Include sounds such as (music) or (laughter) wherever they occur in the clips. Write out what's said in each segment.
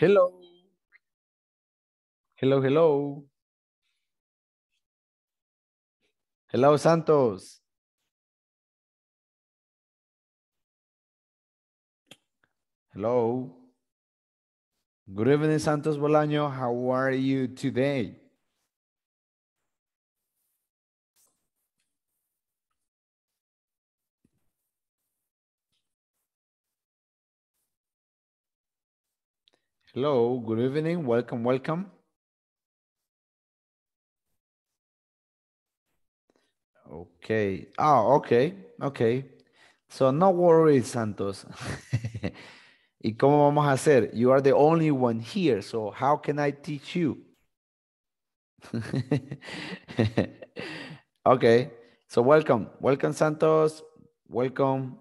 Hello. Hello, hello. Hello, Santos. Hello. Good evening, Santos Bolaño. How are you today? Hello, good evening. Welcome, welcome. Okay. Oh, okay, okay. So no worries, Santos. (laughs) ¿Y cómo vamos a hacer? You are the only one here, so how can I teach you? (laughs) okay, so welcome. Welcome, Santos. Welcome.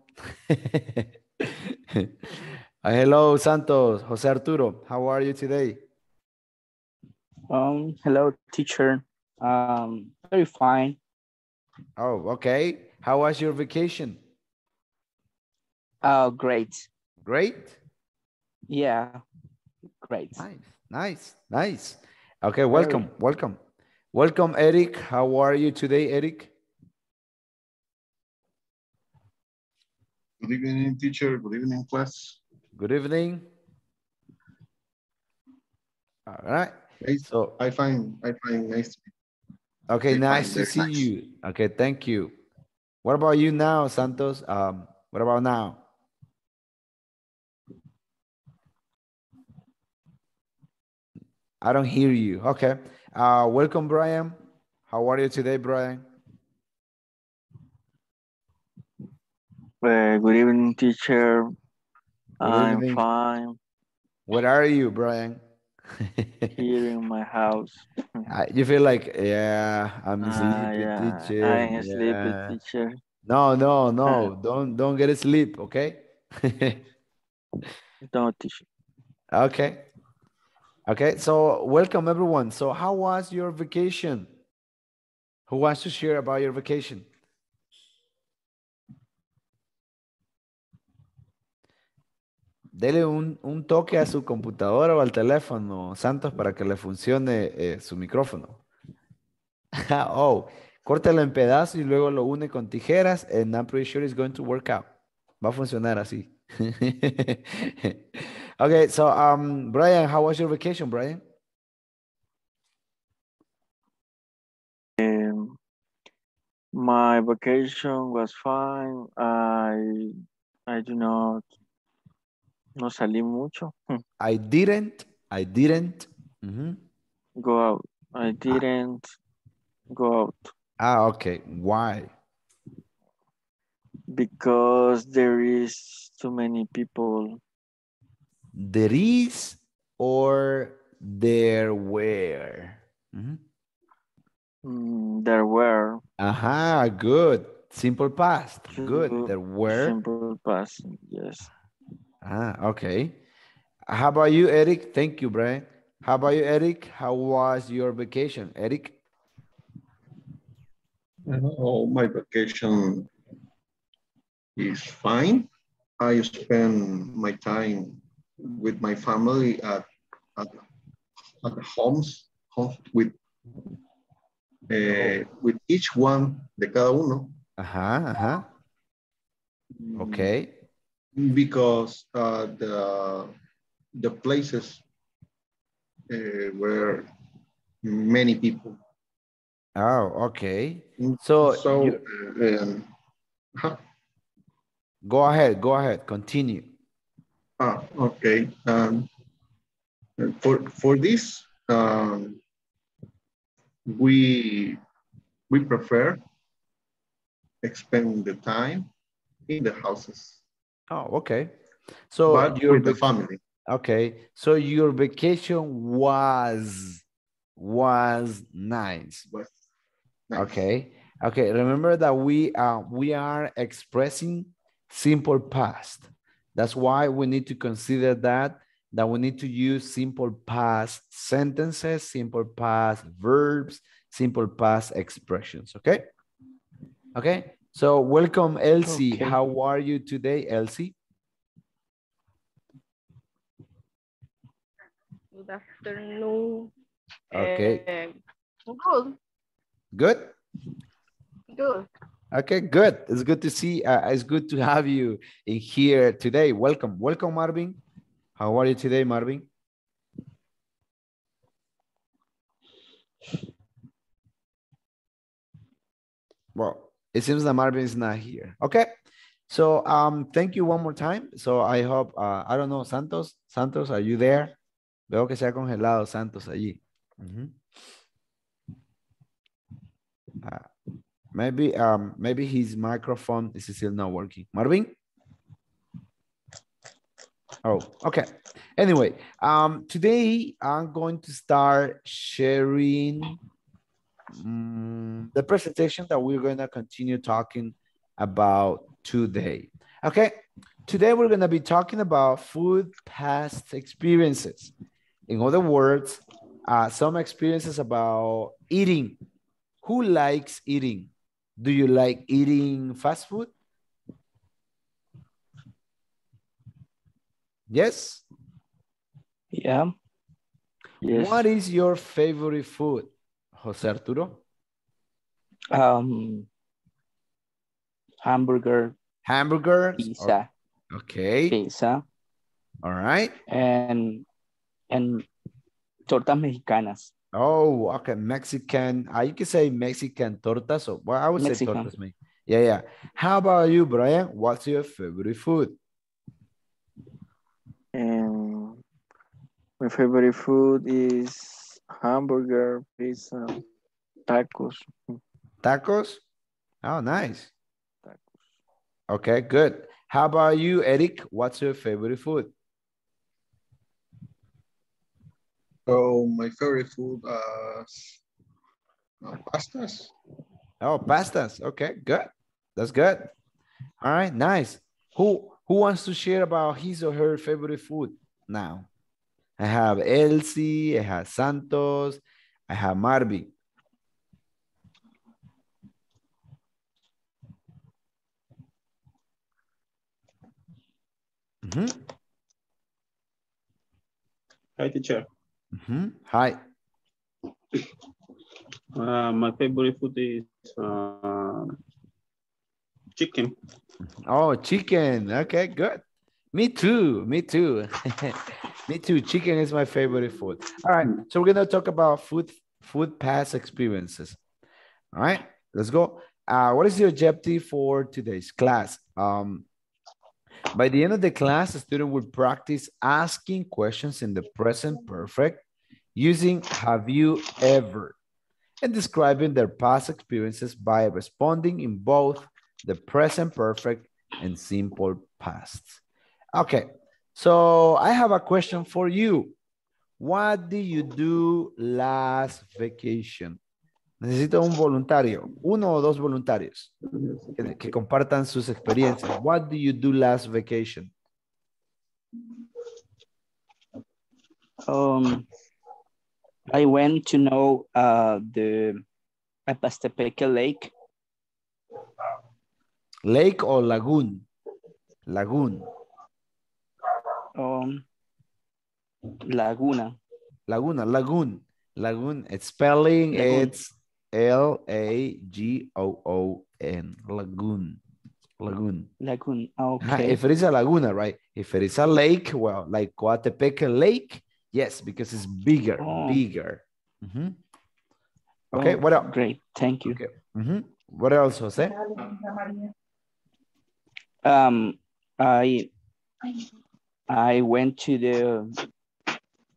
(laughs) Uh, hello, Santos. Jose Arturo, how are you today? Um, hello, teacher. Um, very fine. Oh, okay. How was your vacation? Oh, great. Great. Yeah, great. Nice, nice, nice. Okay, welcome, welcome. Welcome, Eric. How are you today, Eric? Good evening, teacher. Good evening, class. Good evening. All right. Nice. So, I find I find nice to okay, Very nice to see nice. you. Okay, thank you. What about you now, Santos? Um, what about now? I don't hear you. Okay. Uh, welcome, Brian. How are you today, Brian? Uh, good evening, teacher. I'm evening. fine What are you, Brian? (laughs) here in my house. Uh, you feel like, yeah, I'm Ah, sleepy, yeah, teacher. I'm sleepy, yeah. teacher. No, no, no. (laughs) don't don't get asleep, okay? (laughs) don't teacher. okay. Okay, so welcome everyone. So how was your vacation? Who wants to share about your vacation? Dele un, un toque a su computadora o al teléfono, Santos, para que le funcione eh, su micrófono. (laughs) oh, córtalo en pedazos y luego lo une con tijeras and I'm pretty sure it's going to work out. Va a funcionar así. (laughs) okay, so um, Brian, how was your vacation, Brian? Um, my vacation was fine. I I do not no salí mucho. I didn't, I didn't. Mhm. Go out. I didn't go out Ah, okay. Why? because there is too many people. There is or there were? Mhm. Mm, there were Aha, good. Simple past. Good. There were. simple past. Yes. Ah, okay. How about you, Eric? Thank you, Brian. How about you, Eric? How was your vacation, Eric? Oh, my vacation is fine. I spend my time with my family at at, at the homes, homes with eh, with each one de cada uno. Ajá, ajá. Okay. Because uh, the the places uh, were many people. Oh, okay. So, So you- uh, um, huh. go ahead, go ahead, continue. Ah, okay. Um, for for this, um, we we prefer spend the time in the houses, Oh, okay. So but your with the family. okay. So your vacation was was nice. Was nice. Okay. Okay. Remember that we uh we are expressing simple past. That's why we need to consider that that we need to use simple past sentences, simple past verbs, simple past expressions. Okay. Okay. So welcome, Elsie. Okay. How are you today, Elsie? Good afternoon. Okay. Eh, good, Good? good. Okay, good. It's good to see, uh, it's good to have you in here today. Welcome, welcome, Marvin. How are you today, Marvin? Well, it seems that Marvin is not here. Okay. So um, thank you one more time. So I hope, uh, I don't know, Santos, Santos, are you there? Veo que se ha congelado Santos allí. Ujú. Ah, maybe, um, maybe his microphone is still not working. Marvin? Oh, okay. Anyway, um, today I'm going to start sharing mm, the presentation that we're going to continue talking about today. Okay, today we're going to be talking about food past experiences. In other words, uh, some experiences about eating. Who likes eating? Do you like eating fast food? Yes. Yeah. Yes. What is your favorite food, Jose Arturo? Um, hamburger, Hamburgers? pizza, Okay. pizza, All right. and and tortas mexicanas. Oh, okay. Mexican. Uh, you can say Mexican tortas. Or, well, I would say tortas. me. Yeah, yeah. How about you, Brian? What's your favorite food? And my favorite food is hamburger, pizza, tacos. Tacos? Oh, nice. Tacos. Okay, good. How about you, Eric? What's your favorite food? Oh, my favorite food uh, uh, pastas. Oh, pastas. Okay, good. That's good. All right, nice. Who who wants to share about his or her favorite food now? I have Elsie, I have Santos, I have Marvin. Mhm, Hi, teacher. mhm. Hi. Uh, my favorite food is uh, chicken. Oh, chicken. Okay, good. Me too. Me too. (laughs) Me too. Chicken is my favorite food. All right. So we're gonna talk about food food past experiences. All right. Let's go. Uh, what is the objective for today's class? Um, by the end of the class, the student will practice asking questions in the present perfect using have you ever and describing their past experiences by responding in both the present perfect and simple past. Okay, so I have a question for you. What did you do last vacation? Necesito un voluntario, uno o dos voluntarios que, que compartan sus experiencias. What did you do last vacation? Um, I went to know uh, the Apastepeque Lake. Lake or lagoon? Lagoon. Um, Laguna. Laguna, lagoon. Lagoon, it's spelling, Lagoon. it's L-A-G-O-O-N, lagoon, lagoon. Lagoon. Okay. If it is a laguna, right? If it is a lake, well, like Coatepeque Lake, yes, because it's bigger, Oh. bigger. Mhm. Okay, Oh, what else? Great. Thank you. Okay. Mhm. What else, Jose? Um, I I went to the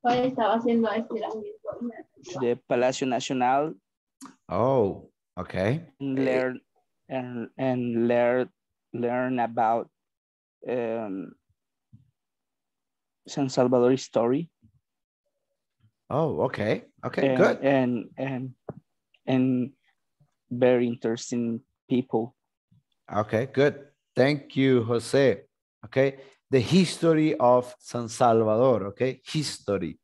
¿Cuál estaba haciendo estiramiento? the Palacio Nacional Oh, okay. and learn and and learn learn about um, San Salvador story. Oh, okay. Okay, and, good. And and and very interesting people. Okay, good. Thank you, Jose. Okay, the history of San Salvador. Okay, history.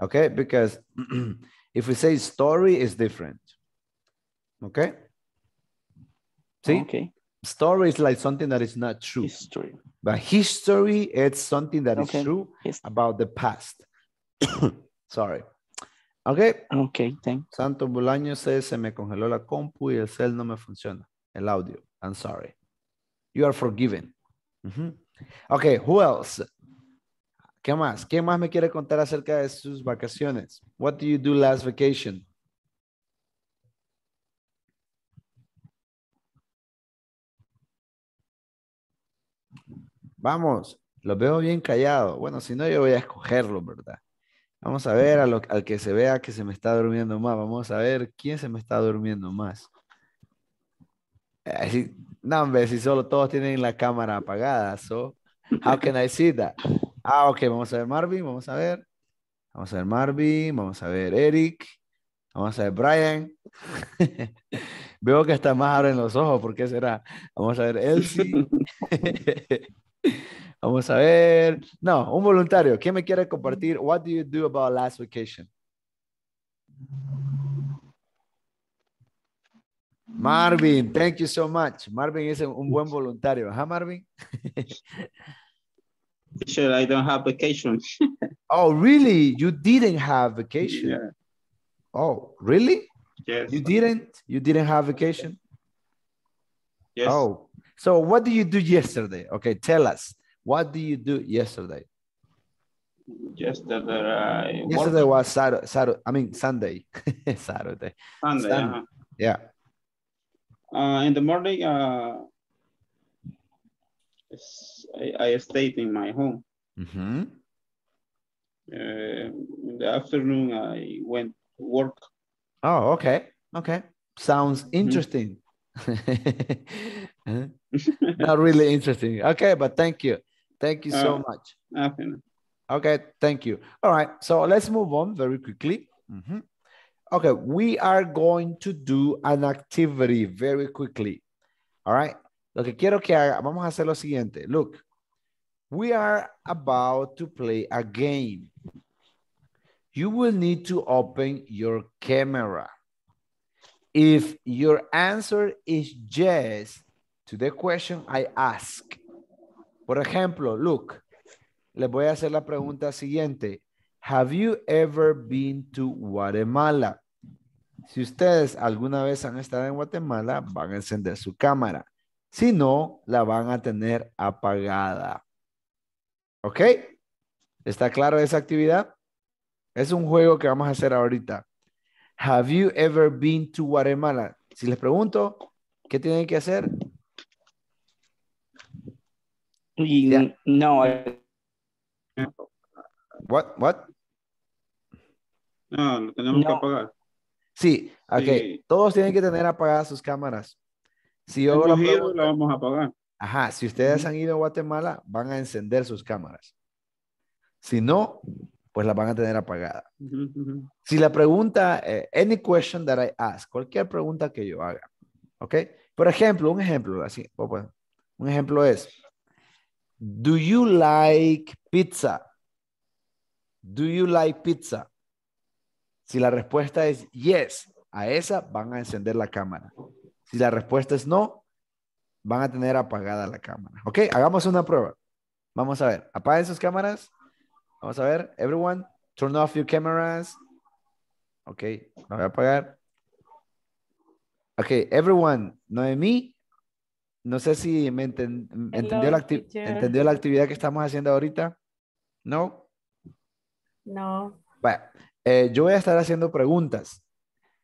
Okay, because (clears throat) if we say story, is different. Okay. See, Okay. story is like something that is not true, History. but history it's something that is Okay. true His- about the past. (coughs) Sorry. Okay. Okay, thank you. Santo Bolaño says se me congeló la compu y el cel no me funciona. El audio. I'm sorry. You are forgiven. Ujú. Okay, who else? ¿Qué más? ¿Quién más me quiere contar acerca de sus vacaciones? What do you do last vacation? Vamos, los veo bien callados. Bueno, si no, yo voy a escogerlo, ¿verdad? Vamos a ver al que se vea que se me está durmiendo más. Vamos a ver quién se me está durmiendo más. Así, no, hombre, si solo todos tienen la cámara apagada. So, how can I see that? Ah, ok, vamos a ver Marvin, vamos a ver. Vamos a ver Marvin, vamos a ver Eric, vamos a ver Brian. (laughs) Veo que hasta más abren los ojos, ¿por qué será? Vamos a ver Elsie. (laughs) Vamos a ver. No, un voluntario. ¿Quién me quiere compartir? What do you do about last vacation? Marvin, thank you so much. Marvin is un buen voluntario. ¿Ajá, Marvin? Teacher, I don't have vacation. (laughs) Oh, really? You didn't have vacation? Yeah, Oh, really? yes, You didn't? You didn't have vacation? yes. Oh, so what did you do yesterday? Okay, tell us. What did you do yesterday? Yesterday, I Yesterday was Saturday, Saturday I mean Sunday. (laughs) Saturday. Sunday. Sunday. uh-huh. Yeah. Uh, in the morning, uh, s- I, I stayed in my home. Mhm. Uh, in the afternoon, I went to work. Oh, okay. Okay. Sounds interesting. Huh? (laughs) Not really interesting. Okay, but thank you. Thank you so Uh, much. Nothing. Okay, thank you. All right, so let's move on very quickly. Mhm. Okay, we are going to do an activity very quickly. All right, lo que quiero que haga, vamos a hacer lo siguiente. Look, we are about to play a game. You will need to open your camera. If your answer is yes to the question I ask. Por ejemplo, look, les voy a hacer la pregunta siguiente. Have you ever been to Guatemala? Si ustedes alguna vez han estado en Guatemala, van a encender su cámara. Si no, la van a tener apagada. ¿Ok? ¿Está claro esa actividad? Es un juego que vamos a hacer ahorita. Have you ever been to Guatemala? Si les pregunto, ¿qué tienen que hacer? No, I- What? What? No, lo tenemos que No. apagar. Sí, ok. Sí. Todos tienen que tener apagadas sus cámaras. Si yo la pregunta- la vamos a apagar. Ajá, si ustedes han ido a Guatemala, van a encender sus cámaras. Si no, pues las van a tener ujú. Si la pregunta, eh, any question that I ask, cualquier pregunta que yo haga, ¿ok? Por ejemplo, un ejemplo, así, o bueno, un ejemplo es, do you like pizza? Do you like pizza? Si la respuesta es yes, a esa van a encender la cámara. Si la respuesta es no, van a tener apagada la cámara. ¿Ok? Hagamos una prueba. Vamos a ver. Apaguen sus cámaras. Vamos a ver. Everyone, turn off your cameras. Ok, voy a apagar. Ok, everyone, Noemí, no sé si me enten- entendió, la entendió la actividad que estamos haciendo ahorita. ¿No? No. Bueno, eh, yo voy a estar haciendo preguntas.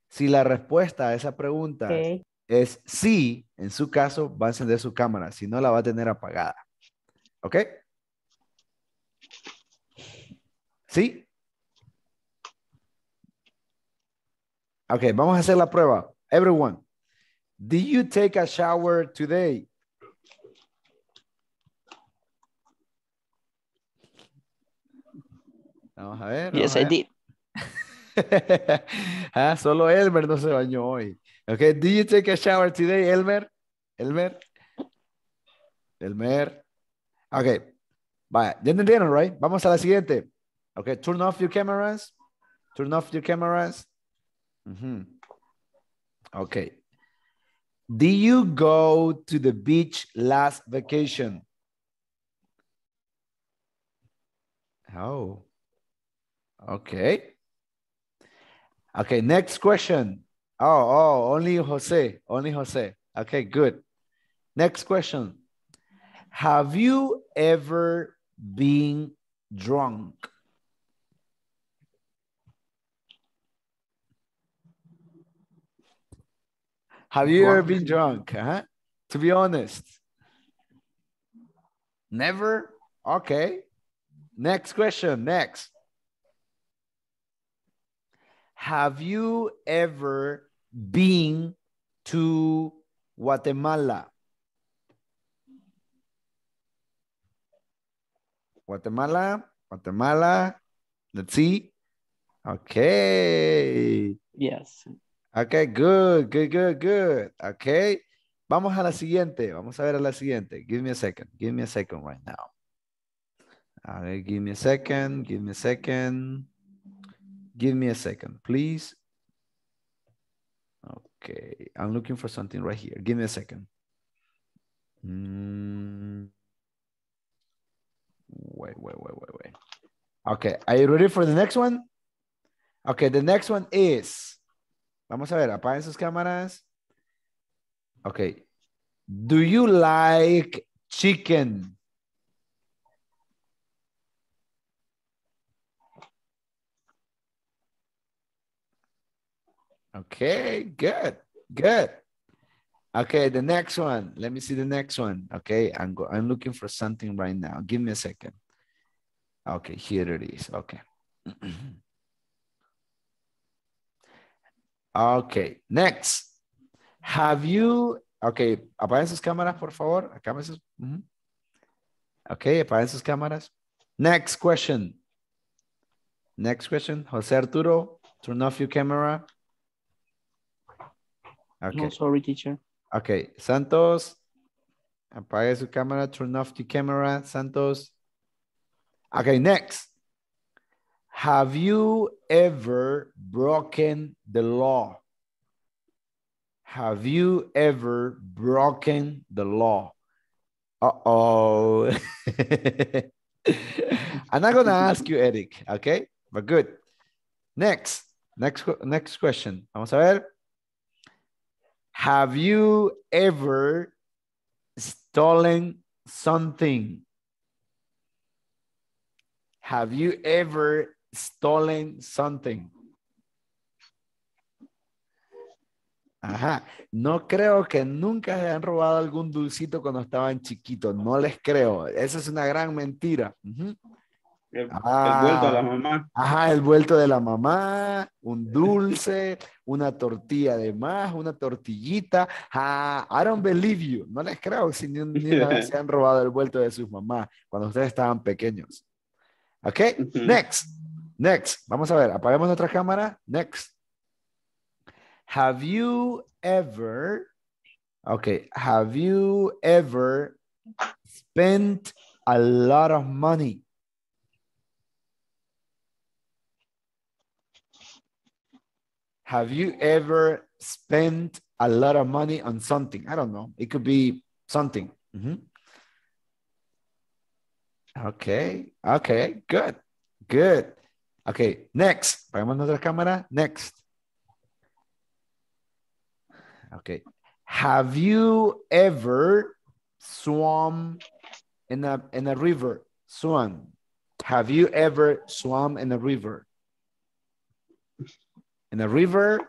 Si la respuesta a esa pregunta es sí, en su caso va a encender su cámara, si no la va a tener apagada. ¿Ok? ¿Sí? Ok, vamos a hacer la prueba. Everyone, did you take a shower today? Vamos a ver. yes, I did. (laughs) ah, solo Elmer no se bañó hoy. Okay, did you take a shower today, Elmer? Elmer. Elmer. Okay. Vaya, ya entendieron, right? Vamos a la siguiente. Okay, turn off your cameras. Turn off your cameras. Ujú. Okay. Did you go to the beach last vacation? Oh. Okay. Okay, next question. Oh, oh, only Jose, only Jose. Okay, good. Next question. Have you ever been drunk? Have you ever been drunk? Huh? To be honest. Never? Okay. Next question, next. Have you ever been to Guatemala? Guatemala, Guatemala. Let's see. Okay. Yes. Okay, good, good, good, good. Okay. Vamos a la siguiente. Vamos a ver a la siguiente. Give me a second. Give me a second right now. A ver, give me a second. Give me a second. Give me a second, please. Okay, I'm looking for something right here. Give me a second. Mm. Wait, wait, wait, wait, wait. Okay, are you ready for the next one? Okay, the next one is. Vamos a ver, apaguen sus cámaras. Okay. Do you like chicken? Okay, good, good. Okay, the next one. Let me see the next one. Okay, I'm go I'm looking for something right now. Give me a second. Okay, here it is. Okay. (clears throat) okay, next. Have you, okay, apaguen sus cámaras, por favor. Okay, apaguen sus cámaras. Next question. Next question. Jose Arturo, turn off your camera. Okay. No, sorry, teacher. Okay, Santos, apague su cámara, turn off the camera, Santos. Okay, next. Have you ever broken the law? Have you ever broken the law? Uh-oh. (laughs) I'm not gonna ask you, Eric, okay? But good. Next, next, next question. Vamos a ver. Have you ever stolen something? Have you ever stolen something? Ajá. No creo que nunca se han robado algún dulcito cuando estaban chiquitos. No les creo. Esa es una gran mentira. El, ah, el, vuelto a la mamá. Ajá, el vuelto de la mamá, un dulce, una tortilla de más, una tortillita. Ah, I don't believe you. No les creo si ni, ni una vez se han robado el vuelto de sus mamás cuando ustedes estaban pequeños. Ok, uh -huh. next, next. Vamos a ver, apaguemos nuestra cámara. Next. Have you ever, okay, have you ever spent a lot of money? Have you ever spent a lot of money on something? I don't know. It could be something. Mm -hmm. Okay, okay, good, good. Okay, next. Pagamos nuestra cámara. Next. Okay. Have you ever swum in a in a river? Swam. Have you ever swum in a river? In a river.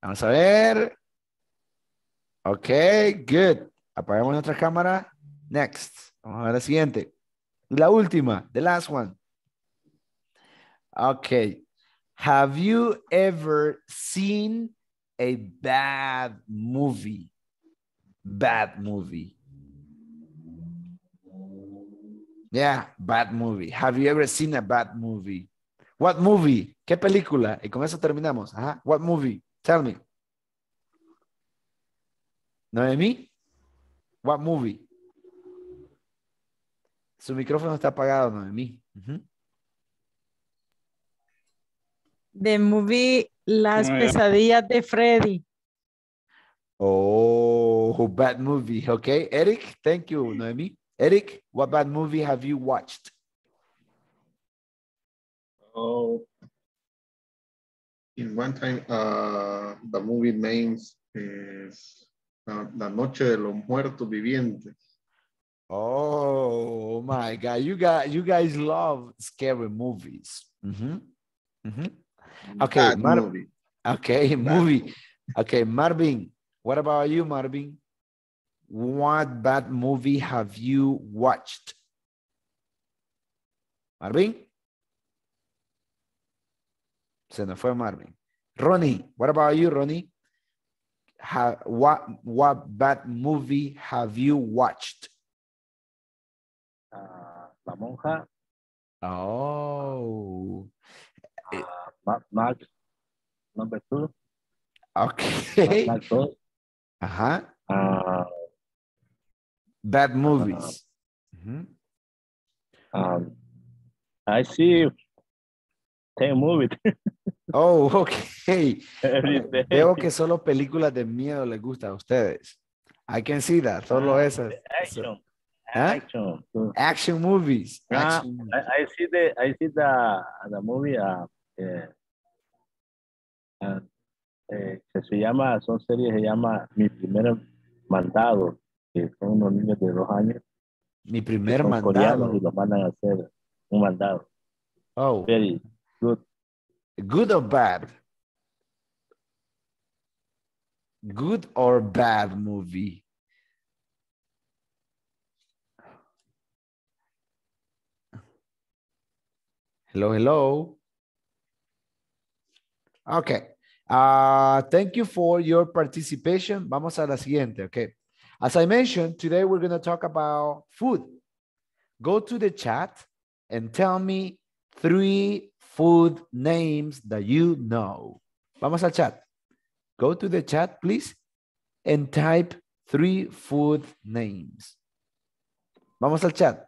Vamos a ver. Okay, good. Apagamos nuestra cámara. Next. Vamos a ver la siguiente. La última, the last one. Okay. Have you ever seen a bad movie? Bad movie. Yeah, bad movie. Have you ever seen a bad movie? What movie? ¿Qué película? Y con eso terminamos. Ajá. What movie? Tell me. Noemí? What movie? Su micrófono está apagado, Noemí. Uh -huh. The movie Las pesadillas de Freddy. Oh, bad movie. Okay, Eric, thank you, Noemi. Eric, what bad movie have you watched? Oh, in one time, uh, the movie names is uh, La Noche de los Muertos Vivientes. Oh my God, you got you guys love scary movies. Mhm, mhm. Okay, Mar- movie. Okay, movie. Okay, Marvin, what about you, Marvin? What bad movie have you watched? Marvin? Se nos fue Marvin. Ronnie, what about you, Ronnie? Ha- what, what bad movie have you watched? Ah, La Monja, Oh, ah, Mad Max, number two, Mad okay. Max 2, Uh-huh. ah, Bad movies. Mhm. um, I see 10 movies Oh, (laughs) ok. Veo que solo películas de miedo les gustan a ustedes. I can see that. Solo Ah, esas. Action, Huh? action. Action movies. Ah, Action. I, I see the I see the the movie uh, eh, ah, eh, que se llama son series se llama Mi primer mandado que son unos niños de dos años Mi primer son coreanos mandado. y los mandan a hacer un mandado Oh, very good good or bad? Good or bad movie? Hello, hello. Okay. Uh, thank you for your participation. Vamos a la siguiente, okay. As I mentioned, today we're going to talk about food. Go to the chat and tell me three food names that you know. Vamos al chat. Go to the chat, please, and type three food names. Vamos al chat.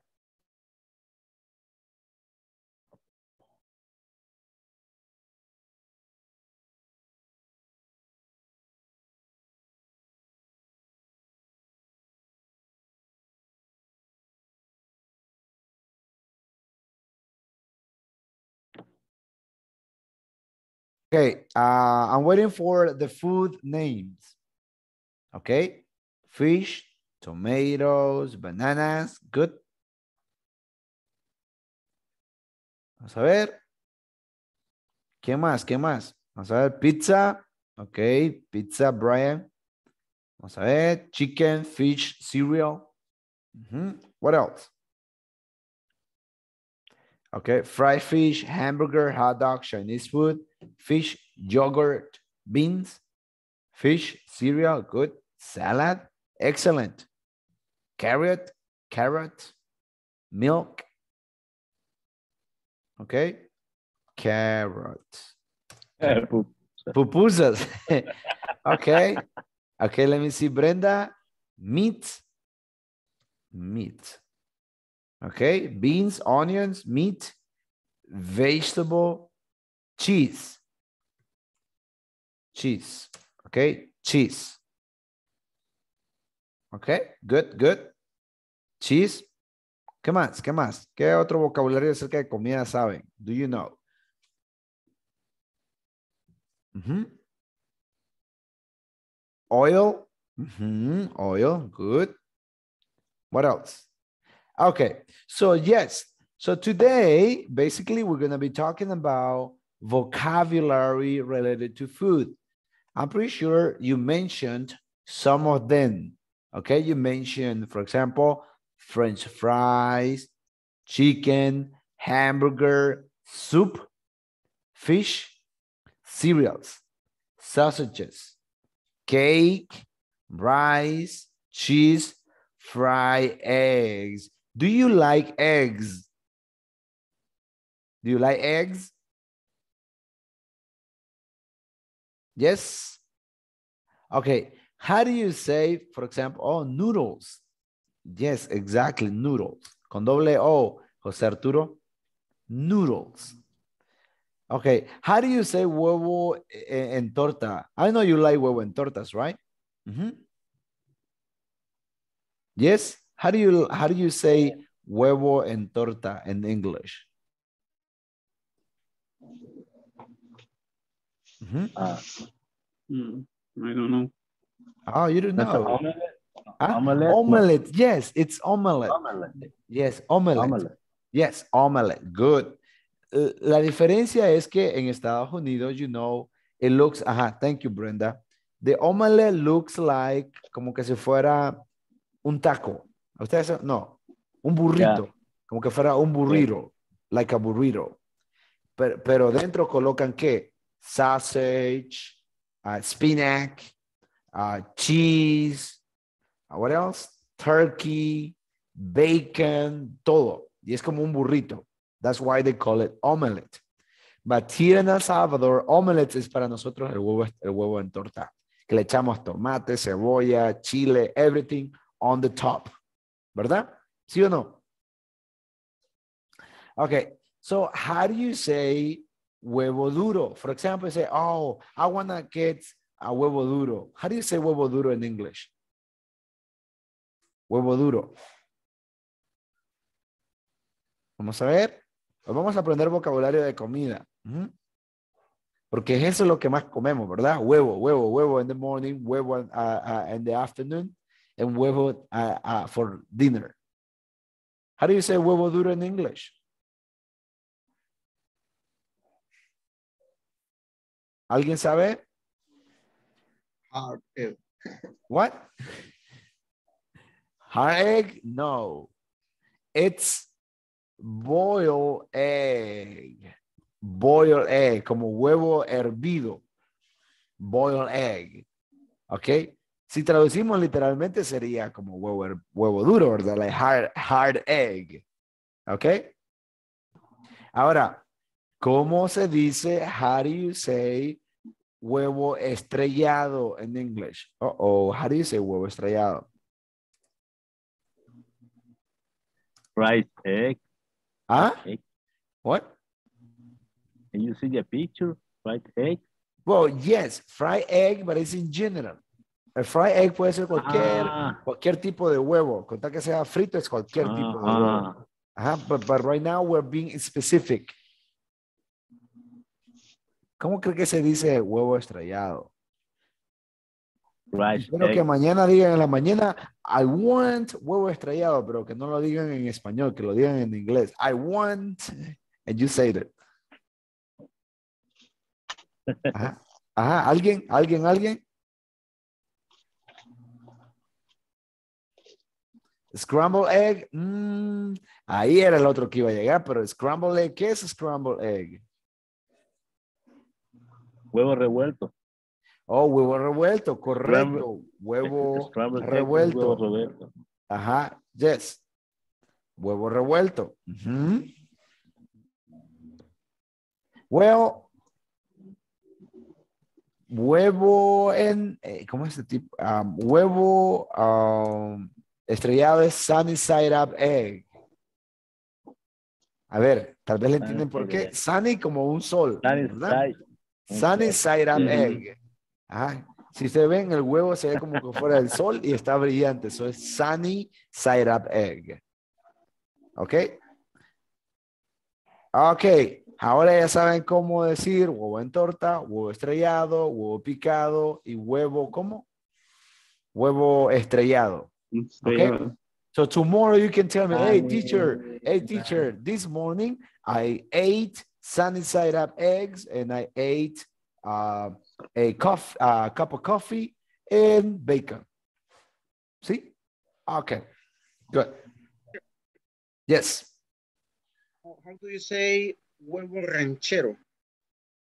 Okay, uh, I'm waiting for the food names. Okay, fish, tomatoes, bananas, good. Vamos a ver. ¿Qué más? ¿Qué más? Vamos a ver, pizza. Ok, pizza, Brian. Vamos a ver, chicken, fish, cereal. Mhm. What else? Okay, fried fish, hamburger, hot dog, Chinese food, fish, yogurt, beans, fish, cereal, good, salad, excellent, carrot, carrot, milk, okay, carrot, Eh, pu- pupusas, (laughs) okay, okay, let me see, Brenda, meat, meat, okay, beans, onions, meat, vegetable, cheese, cheese, okay, cheese. Okay, good, good. Cheese. ¿Qué más? ¿Qué más? ¿Qué otro vocabulario acerca de comida saben? Do you know? Ujú. Oil. Ujú, Oil, good. What else? Okay, so yes. So today, basically, we're going to be talking about vocabulary related to food. I'm pretty sure you mentioned some of them. Okay, you mentioned, for example, French fries, chicken, hamburger, soup, fish, cereals, sausages, cake, rice, cheese, fried eggs. Do you like eggs? Do you like eggs? Yes. Okay. How do you say, for example, oh, noodles? Yes, exactly, noodles. Con doble O, José Arturo. Noodles. Okay. How do you say huevo en torta? I know you like huevo en tortas, right? Mm -hmm. Yes. How do you how do you say huevo en torta in English? Mhm. Uh, Mm, I don't know. Oh, you don't that's know. omelette. Huh? Omelette. Omelette. Yes, it's omelette. Omelette. Yes, omelette. Omelette. Yes, omelette. Good. Uh, la diferencia es que en Estados Unidos, you know, it looks, ajá, thank you, Brenda. The omelette looks like como que si fuera un taco. ¿Ustedes? No, un burrito. Como que fuera un burrito, like a burrito. Pero, pero dentro colocan qué? Sausage, uh, spinach, uh, cheese, uh, what else? Turkey, bacon, todo. Y es como un burrito. That's why they call it omelette. But here in El Salvador, omelette es para nosotros el huevo, el huevo en torta. Que le echamos tomate, cebolla, chile, everything on the top. ¿Verdad? ¿Sí o no? Okay, so how do you say huevo duro? For example, say, oh, I want to get a huevo duro. How do you say huevo duro in English? Huevo duro. Vamos a ver. Vamos a aprender vocabulario de comida. Porque eso es lo que más comemos, ¿verdad? Huevo, huevo, huevo in the morning, huevo in the afternoon, and huevo for dinner. How do you say huevo duro in English? ¿Alguien sabe? Hard egg. What? Hard egg? No. It's boiled egg. Boiled egg, como huevo hervido. Boiled egg. ¿Ok? Si traducimos literalmente sería como huevo, huevo duro, ¿verdad? Like hard, hard egg. ¿Ok? Ahora, ¿cómo se dice, how do you say huevo estrellado en English? Uh oh, how do you say huevo estrellado? Fried egg. Huh? Egg. What? Can you see the picture? Fried egg. Well, yes, fried egg, but it's in general. El fried egg puede ser cualquier, Ah, cualquier tipo de huevo. Contar que sea frito es cualquier tipo de huevo. ah, Ajá, but, but right now we're being specific. ¿Cómo cree que se dice huevo estrellado? fried Espero que mañana digan en la mañana, I want huevo estrellado, pero que no lo digan en español, que lo digan en inglés. I want, and you say it. Ajá, ajá, ¿alguien? ¿Alguien? ¿Alguien? Scramble egg, mm, ahí era el otro que iba a llegar, pero scramble egg, ¿qué es scramble egg? Huevo revuelto. Oh, huevo revuelto, correcto. Huevo revuelto. Huevo revuelto. Ajá, yes. Huevo revuelto. Ujú. Well, huevo en, eh, ¿cómo es este tipo? Um, huevo um, estrellado es sunny side up egg. A ver, tal vez le entienden por qué. Sunny como un sol. Sunny ¿verdad? side. Sunny side up egg. Ajá. Si ustedes ven, el huevo se ve como que fuera el sol y está brillante. Eso es sunny side up egg. ¿Ok? Ok. Ahora ya saben cómo decir huevo en torta, huevo estrellado, huevo picado y huevo, ¿cómo? Huevo estrellado. Estrellado. So tomorrow you can tell me, hey Ah, teacher, hey teacher, this morning I ate sunny side up eggs and I ate uh, a coff- uh, cup of coffee and bacon. See? Okay, good. Yes. How do you say huevo ranchero?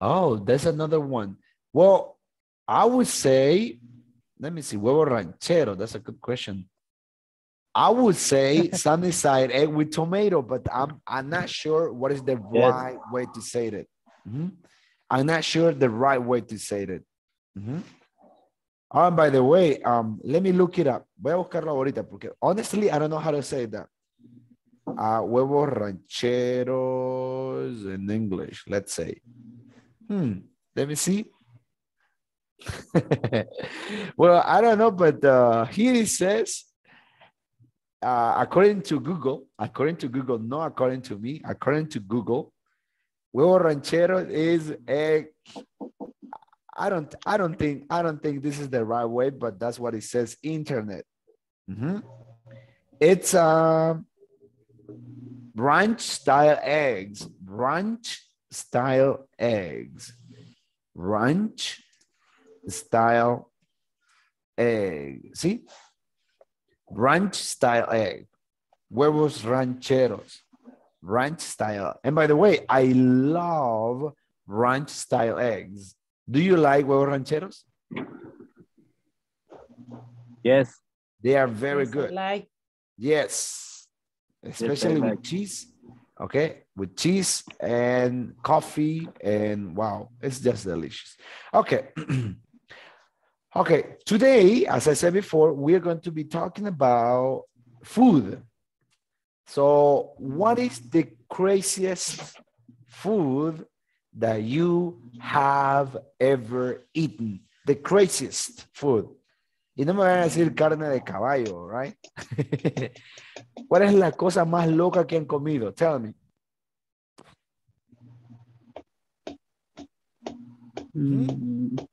Oh, there's another one. Well, I would say, let me see, huevo ranchero. That's a good question. I would say sunny side egg with tomato, but I'm I'm not sure what is the Yes. right way to say it. Mhm. I'm not sure the right way to say it. Mhm. Oh, and by the way, um, let me look it up. Voy a buscarlo ahorita porque honestly, I don't know how to say that. Uh, huevos rancheros in English, let's say. Hmm, let me see. (laughs) well, I don't know, but uh, here it says, uh, according to Google, according to Google, not according to me, according to Google, Huevo ranchero is a. I don't I don't think I don't think this is the right way, but that's what it says internet. Mhm. It's um ranch style eggs. Ranch style eggs. Ranch style egg. See? Ranch style egg. Huevos rancheros. Ranch style. And by the way, I love ranch style eggs. Do you like huevos rancheros? Yes. They are very Yes, I good. Like Yes. Especially with like- cheese. Okay. With cheese and coffee and wow, it's just delicious. Okay. (clears throat) okay. Today, as I said before, we're going to be talking about food. So, what is the craziest food that you have ever eaten? The craziest food. Y no me van a decir carne de caballo, right? (laughs) ¿Cuál es la cosa más loca que han comido? Tell me. Mm, ¿No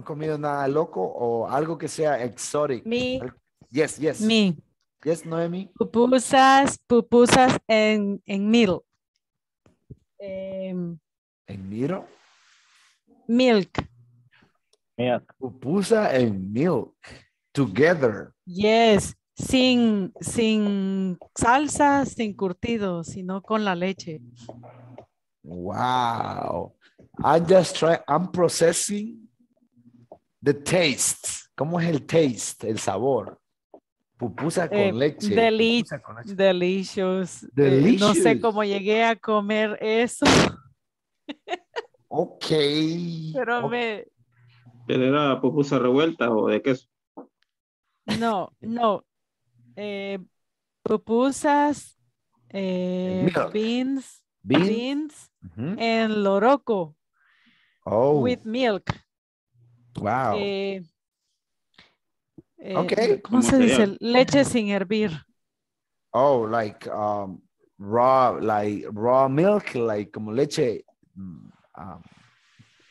han comido nada loco o algo que sea exotic? me, Yes, yes. me. Yes, Noemi. Pupusas, pupusas en, en milk. Em, En miro. milk. Mira, Pupusa and milk. Together. Yes. Sin, sin salsa, sin curtido, sino con la leche. Wow. I'm just trying, I'm processing the taste. ¿Cómo es el taste? El sabor. Pupusa con Eh, leche. deli- pupusa con leche. Delicious. Eh, no sé Delicious. cómo llegué a comer eso, Ok. pero ok. me, ¿Pero era pupusa revuelta o de queso? no, no. Eh, pupusas, eh, beans, Bean. beans Ujú. en loroco Oh, with milk. Wow. Eh, eh, Ok. ¿Cómo Como se dice? cereal. Leche sin hervir. Oh, like um, raw, like raw milk, like como leche. um,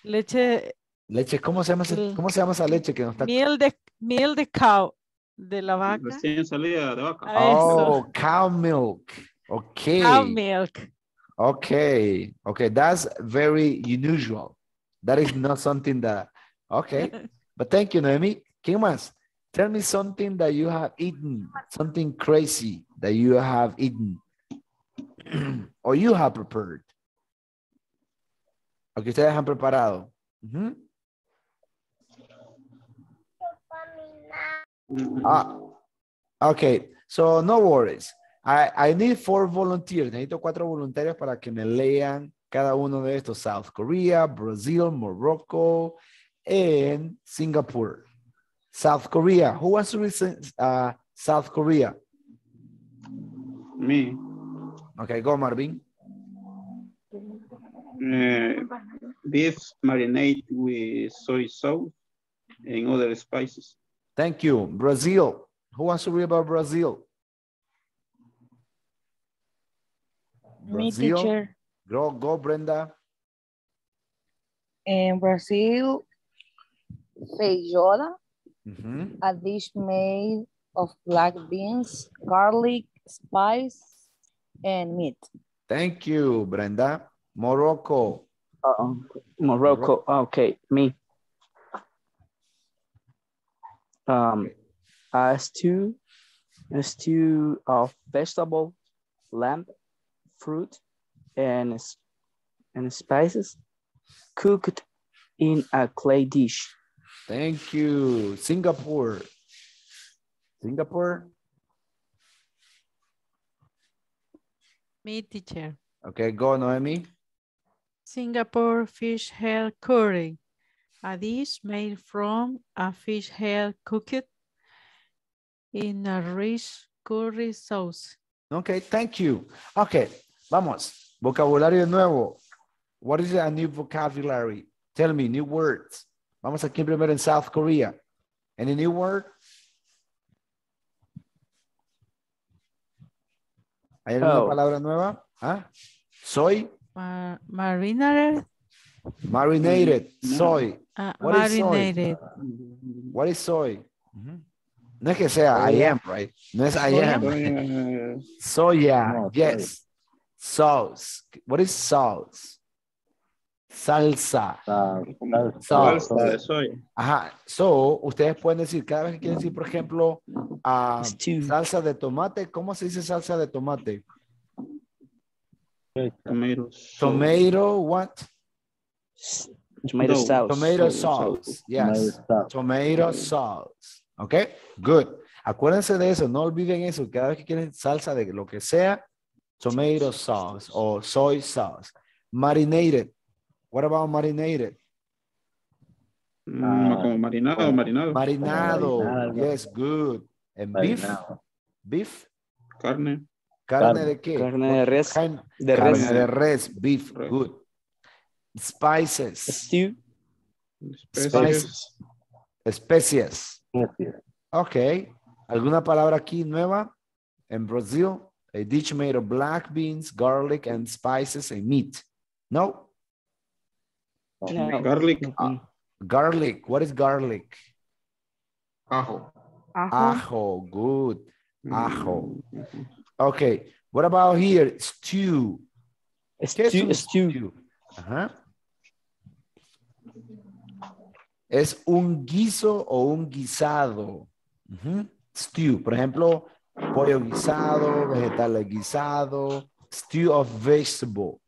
Leche, leche, ¿cómo se llama ese- El- cómo se llama esa leche que no está? miel de, miel de cow, de la vaca. Recién salida de vaca. Ah. Oh, cow milk. Okay. Cow milk. Okay. Okay. That's very unusual. That is not something that. Okay. (laughs) But thank you, Noemi. ¿Quién más? Tell me something that you have eaten, something crazy that you have eaten (clears throat) or you have prepared. O que ustedes han preparado. Ujú. Mm, Ah, okay. So no worries. I, I need four volunteers. Necesito cuatro voluntarios para que me lean cada uno de estos. South Korea, Brazil, Morocco, and Singapore. South Korea. Who wants to read uh, South Korea? Me. Okay, go Marvin. Eh, beef marinade with soy sauce and other spices. Thank you. Brazil. Who wants to read about Brazil? Me, Brazil. teacher. Go, go Brenda. In Brazil, feijoada, Mhm. a dish made of black beans, garlic, spice, and meat. Thank you, Brenda. Morocco. Uh, Morocco. Okay, me. Um, a stew, a stew of vegetable, lamb, fruit, and and spices, cooked in a clay dish. Thank you. Singapore. Singapore. Me teacher. Okay, go Noemi. Singapore fish head curry. A dish made from a fish head cooked in a rich curry sauce. Okay, thank you. Okay, vamos. Vocabulario nuevo. What is a new vocabulary? Tell me, new words. Vamos aquí primero en South Korea. Any new word? ¿Hay alguna Oh. palabra nueva? ¿Ah? Soy Ma- marinated. marinated. No. Soy. ah, What is soy? marinated. What is soy? Ujú. No es que sea I am, right? No es I Soya. am. Soy, Soya. No, yes. Sauce. What is sauce? Salsa. Sa- Sauce. salsa de soya. Ajá. So, ustedes pueden decir, cada vez que quieren decir, por ejemplo, ah, salsa de tomate, ¿cómo se dice salsa de tomate? Tomato sauce. Tomato, what? Tomato No, sauce. Tomato Sauce. Tomato Yes. sauce. Tomato sauce. ¿Ok? Good. Acuérdense de eso, no olviden eso. Cada vez que quieren salsa de lo que sea, tomato sauce o soy sauce. Marinated. What about marinated? Mm, como marinado, marinado. Marinado. marinado. Yes, good. And beef? Marinado. Beef? Carne. ¿Carne Carne. de qué? Carne de res. Carne, De carne res. de res. Beef. Res. Good. Spices. Stew. Spices. Especias. Gracias. Ok. ¿Alguna palabra aquí nueva? En Brasil, a dish made of black beans, garlic, and spices and meat. No? Garlic. Garlic. What is garlic? Ajo. Ajo. Good. Ajo. Mm, Okay. What about here? Stew. ¿Qué es Stew. Stew. Ajá. Es un guiso o un guisado. Stew. Por ejemplo, pollo guisado, vegetales guisado, stew of vegetable.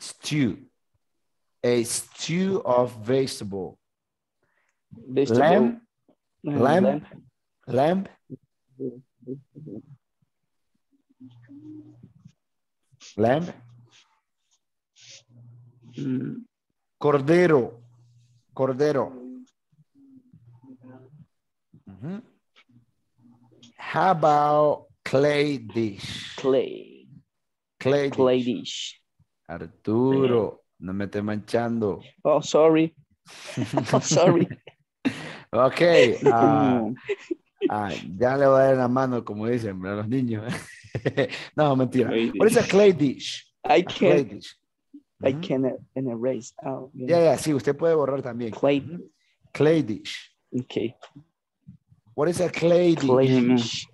Stew. A stew of vegetable. Vegetable. Lamb. Lamb. Lamb. Lamb. Mm, Cordero. Cordero. Ujú. How about clay dish? Clay. Clay, Clay dish. dish. Arturo, no me esté manchando. Oh, sorry. Oh, sorry. (laughs) Ok. (laughs) ah, ah, ya le voy a dar la mano, como dicen ¿verdad? los niños. (laughs) no, mentira. What is a clay dish? I A clay can dish. I can uh, and erase. Oh, Ya, yeah. ya, sí, usted puede borrar también. Clay. Clay dish. Okay. What is a clay dish? Clay dish.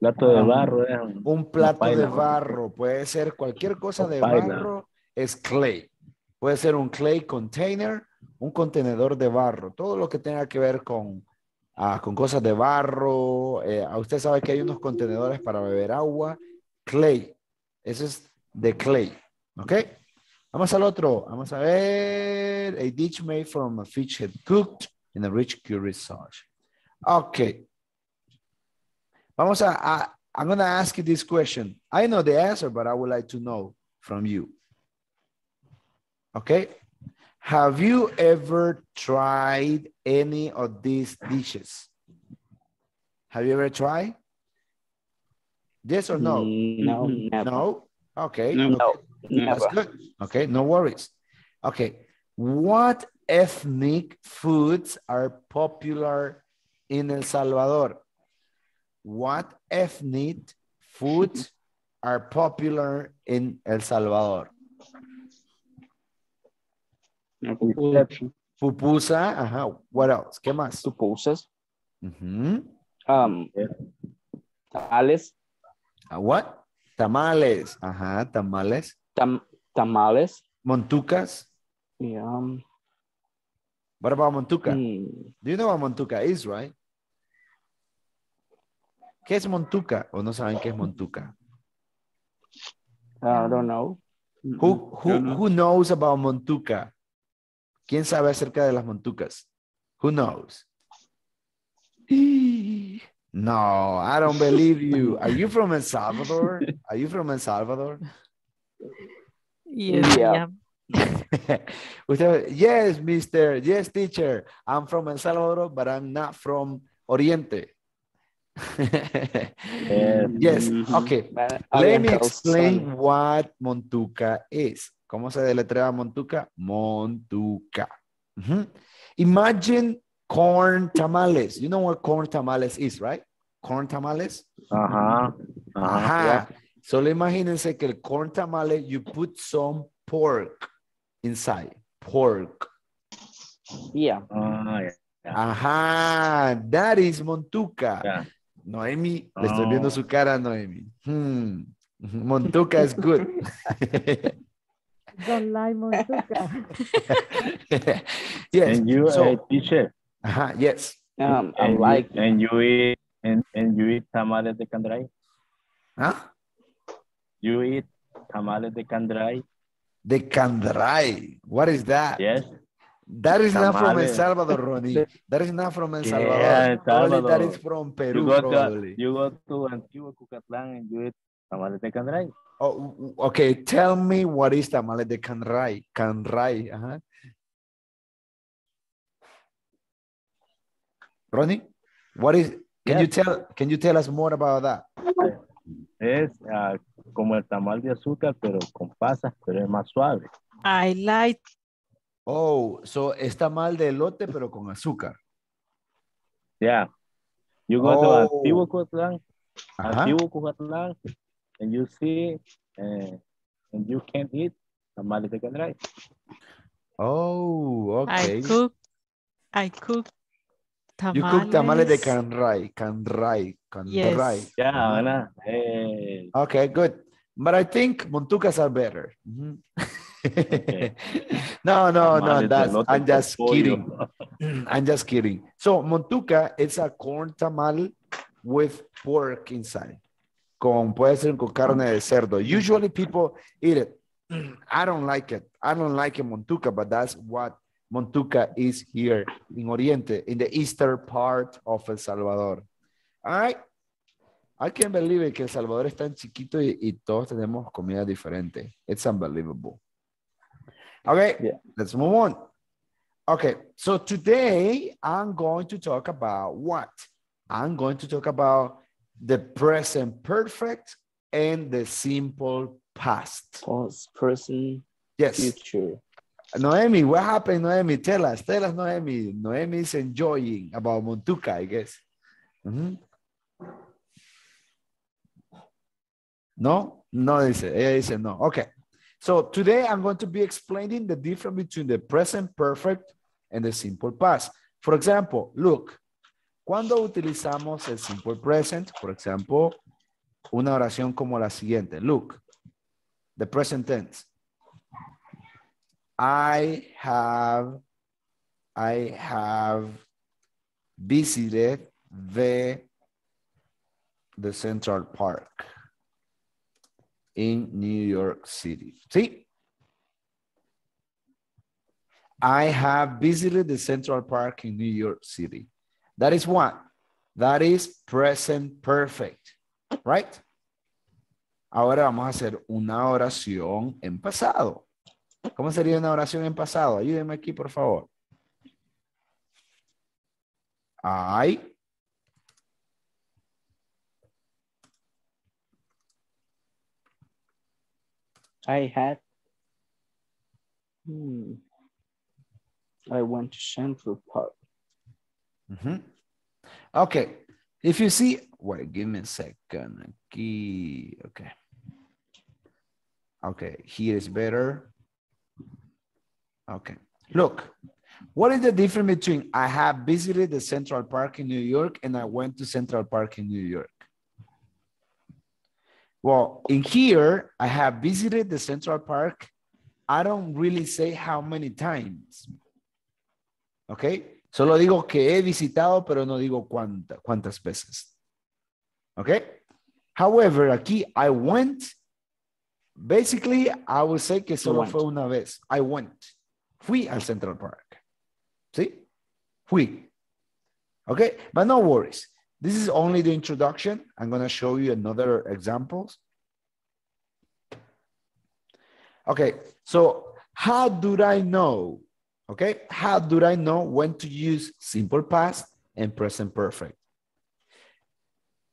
Plato de Um, barro es un- plato de barro, puede ser cualquier cosa de paila. barro, es clay. Puede ser un clay container, un contenedor de barro, todo lo que tenga que ver con, ah, con cosas de barro. eh, a usted sabe que hay unos contenedores para beber agua, clay. Eso es de clay, ¿ok? Vamos al otro, vamos a ver. A dish made from a fish head cooked in a rich curry sauce. Ok. Vamos a, a I'm going to ask you this question. I know the answer, but I would like to know from you. Okay. Have you ever tried any of these dishes? Have you ever tried? Yes or no? No, never. No? Okay. No. No, That's never. good. Okay, no worries. Okay. What ethnic foods are popular in El Salvador? What ethnic foods (laughs) are popular in El Salvador? No, pupusa. Pupusa, ajá. What else? ¿Qué más? Pupusas. Ujú. Um, tamales. Ah, What? Tamales, ajá, tamales. Tam tamales. Montucas. Yeah, um, What about Montuca? mm, Do you know what Montuca is, right? ¿Qué es Montuca? ¿O no saben qué es Montuca? I don't know. Who, who, Yo no. who knows about Montuca? ¿Quién sabe acerca de las Montucas? Who knows? No, I don't believe you. Are you from El Salvador? Are you from El Salvador? Yeah. (laughs) Usted, yes, mister. Yes, teacher. I'm from El Salvador, but I'm not from Oriente. (laughs) Yes. okay. Let me explain what Montuca is. ¿Cómo se deletrea Montuca? Montuca. Imagine corn tamales. You know what corn tamales is, right? corn tamales? Ajá. Ajá. Ajá. Solo imagínense que el corn tamale, you put some pork inside. Pork. Yeah. Ah. Ajá. That is montuca. Noemi, le estoy viendo su cara a Noemi. Hmm. Montuca is good. (laughs) Don't like Montuca. yes. And you, so, eh, teacher, ajá, yes. Um, I and you- like and you eat and, and you eat tamales de candray. Huh? You eat tamales de candray. De candray. What is that? Yes. That is not from El Salvador, Ronnie. (laughs) That is not from El Yeah, Salvador. El Probably that Salvador. is from You Peru, go to probably. you go to Antigua Cucatlán and you eat tamales de candray. Oh, okay, tell me what is tamale de canray. Canray, ajá. Ronnie, what is, can you tell, can you tell us more about that? Es ah, como el tamal de azúcar, pero con pasas, pero es más suave. I like Oh, so es tamal de elote, pero con azúcar. Yeah. You go to Oh. Antigua Cucatlán, Ajá. Antigua Cucatlán, and you see, eh, and you can eat tamales de candray. Oh, okay. I cook I cook You cook tamales de tamales. canray, canray, Yes. canray. Yeah, ¿verdad? Eh, Okay, good. But I think Montucas are better. Mhm. (laughs) no, no, no. tamales de That's I'm just pollo. kidding. (laughs) I'm just kidding. So Montuca, it's a corn tamal with pork inside. Con puede ser con carne de cerdo. Usually people eat it. I don't like it. I don't like it Montuca, but that's what Montuca is here in Oriente, in the eastern part of El Salvador. All right. I can't believe it que El Salvador es tan chiquito y, y todos tenemos comida diferente. It's unbelievable. Okay, Yeah. let's move on. Okay, so today I'm going to talk about what? I'm going to talk about the present perfect and the simple past. past, present, Yes. future. Noemi, what happened, Noemi? Tell us, tell us, Noemi. Noemi is enjoying about Montuca, I guess. Mhm. No, no, dice, ella dice no. Okay. So today I'm going to be explaining the difference between the present perfect and the simple past. For example, look, cuando utilizamos el simple present, por ejemplo, una oración como la siguiente. Look, the present tense. I have, I have visited the, the Central Park in New York City. See? I have visited the Central Park in New York City. That is what? That is present perfect, right? Ahora vamos a hacer una oración en pasado. ¿Cómo sería una oración en pasado? Ayúdenme aquí, por favor. I I had. Hmm. I went to Central Park. Mhm. Okay. If you see, wait, give me a second. Aquí, okay. Okay, here is better. Okay. Look, what is the difference between I have visited the Central Park in New York and I went to Central Park in New York? Well, in here, I have visited the Central Park. I don't really say how many times. Okay. Solo digo que he visitado, pero no digo cuánta, cuántas veces. Okay. However, aquí I went. Basically, I would say que solo fue una vez. I went. Fui al Central Park. ¿Sí? Fui. Okay, but no worries. This is only the introduction. I'm going to show you another examples. Okay, so how do I know? Okay, how do I know when to use simple past and present perfect?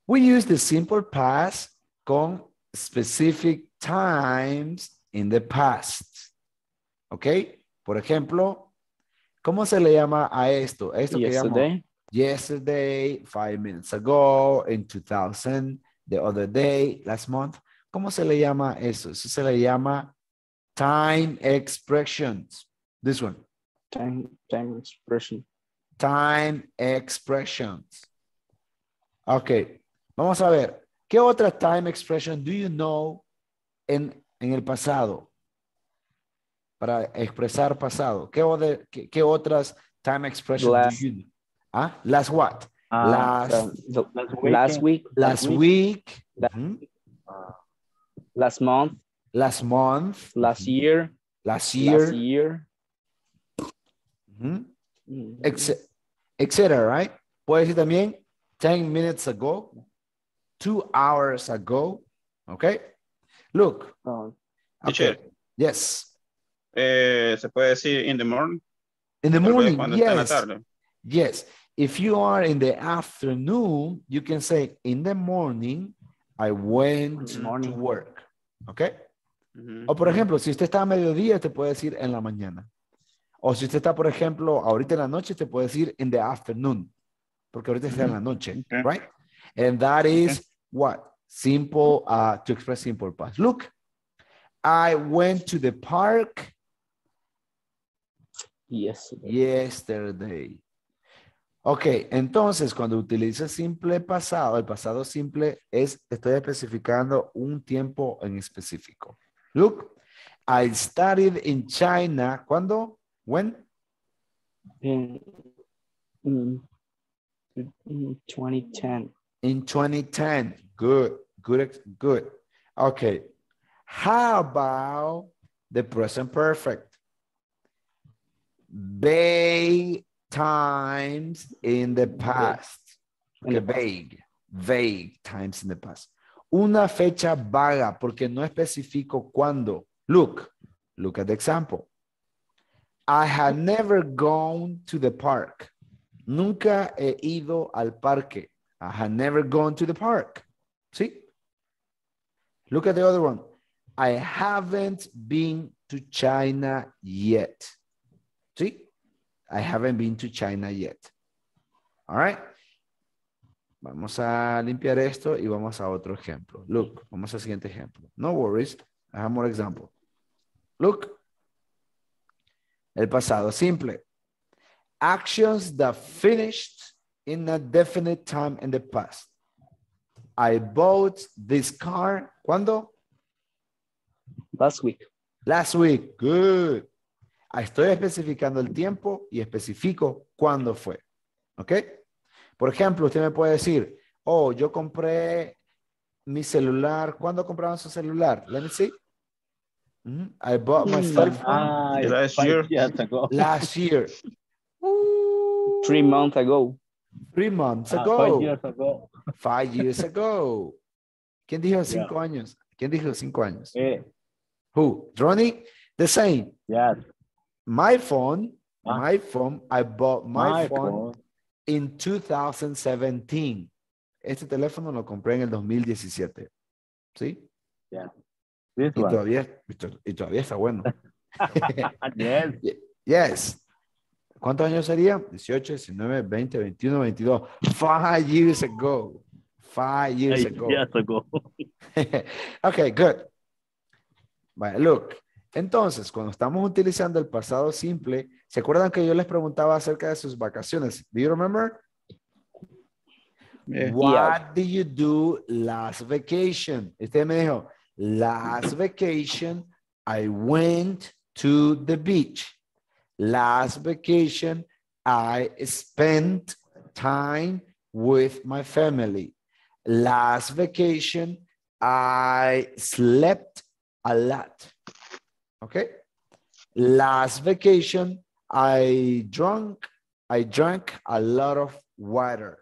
We use the simple past con specific times in the past. Okay, por ejemplo, ¿cómo se le llama a esto? Esto que llamo Yesterday. yesterday, five minutes ago, in 2000, the other day, last month. ¿Cómo se le llama eso? Eso se le llama time expressions. This one, Time, time expression. time expressions. Ok, vamos a ver. ¿Qué otra time expression do you know en, en el pasado? Para expresar pasado. ¿Qué, other- qué, qué otras time expressions Last. do you know? ¿Ah? Last what? Ah, last, the- last last week, last week. La- Ujú. last month, Last month. last year, Last year. last year. Mm, etcétera, right? Puede decir también 10 minutes ago, two hours ago, okay? Look, oh, okay. Teacher. Yes. Eh, se puede decir in the morning. In the morning, cuando está en la yes. tarde. Yes. If you are in the afternoon, you can say in the morning, I went to Morning. work. Okay? Ujú. O por ejemplo, si usted está a mediodía, te puede decir en la mañana. O si usted está, por ejemplo, ahorita en la noche, te puede decir in the afternoon. Porque ahorita está en la noche, Okay. right? And that is what? Simple, uh, to express simple past. Look, I went to the park yesterday. yesterday. Ok, entonces cuando utiliza simple pasado, el pasado simple es, estoy especificando un tiempo en específico. Look, I studied in China. ¿Cuándo? When? In, in, in 2010. In 2010. Good, good, good. Okay. How about the present perfect? Vague times in the past. Okay, vague, vague times in the past. Una fecha vaga porque no especifico cuándo. Look, look at the example. I had never gone to the park. Nunca he ido al parque. I had never gone to the park. See? Look at the other one. I haven't been to China yet. See? I haven't been to China yet. All right. Vamos a limpiar esto y vamos a otro ejemplo. Look, vamos al siguiente ejemplo. No worries. I have more example. Look. El pasado simple. Actions that finished in a definite time in the past. I bought this car. ¿Cuándo? Last week. Last week. Good. Ah, Estoy especificando el tiempo y especifico cuándo fue. ¿Ok? Por ejemplo, usted me puede decir, oh, yo compré mi celular. ¿Cuándo compraron su celular? Let me see. Mhm. I bought my cell phone Ah, (laughs) Last year. ago. last year. Three months ago. Three months Ah, ago. five years ago. Five years ago. ¿Quién dijo cinco años? ¿Quién dijo cinco años? Eh, Who? Ronnie? The same. yes. My phone, Ah. my phone, I bought my, My phone, phone. in 2017. Este teléfono lo compré en el 2017. ¿Sí? This Y one. todavía, y todavía está bueno. (laughs) yes. (laughs) Yes. ¿Cuántos años sería? 18, 19, 20, 21, 22. Five years ago. Five years ago. years ago. (laughs) okay, good. Vale, look. Entonces, cuando estamos utilizando el pasado simple, ¿se acuerdan que yo les preguntaba acerca de sus vacaciones? Do you remember? Yeah. What did you do last vacation? Usted me dijo, last vacation, I went to the beach. Last vacation, I spent time with my family. Last vacation, I slept a lot. Okay. Last vacation, I drank, I drank a lot of water.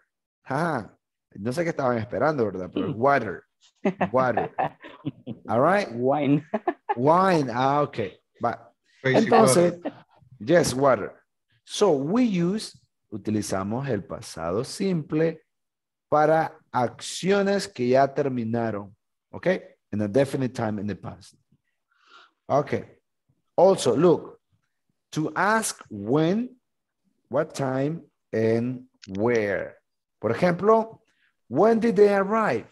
Ah, No sé qué estaban esperando, ¿verdad? Pero water. Water. (laughs) All right. Wine. Wine. Ah, okay. But entonces, yes, water. So we use, utilizamos el pasado simple para acciones que ya terminaron. Okay. In a definite time in the past. Okay. Also, look, to ask when, what time, and where. Por ejemplo, when did they arrive?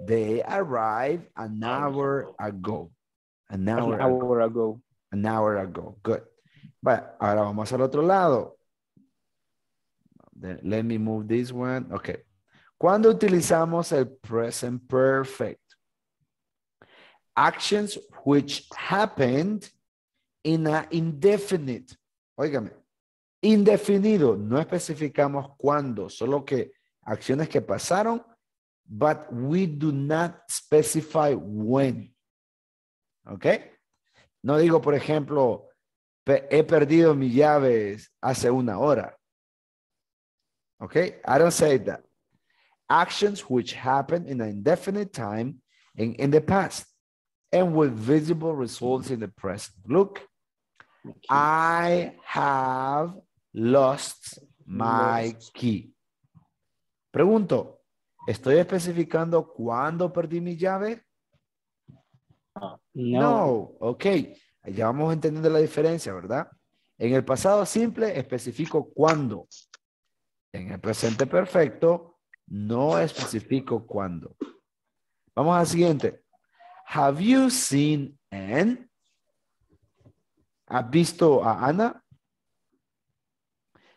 They arrived an hour ago. An hour, An ago. hour ago. An hour ago. Good. Bueno, ahora vamos al otro lado. Let me move this one. Okay. ¿Cuándo utilizamos el present perfect? Actions which happened in a indefinite. Óigame. Indefinido. No especificamos cuándo, solo que acciones que pasaron, but we do not specify when. ¿Ok? No digo, por ejemplo, he perdido mis llaves hace una hora. Okay, I don't say that. Actions which happen in an indefinite time and in the past and with visible results in the present. Look, I have lost my key. Pregunto, ¿estoy especificando cuándo perdí mi llave? No. No, ok. Ya vamos entendiendo la diferencia, ¿verdad? En el pasado simple especifico cuándo. En el presente perfecto no especifico cuándo. Vamos al siguiente. Have you seen Anne? ¿Has visto a Ana?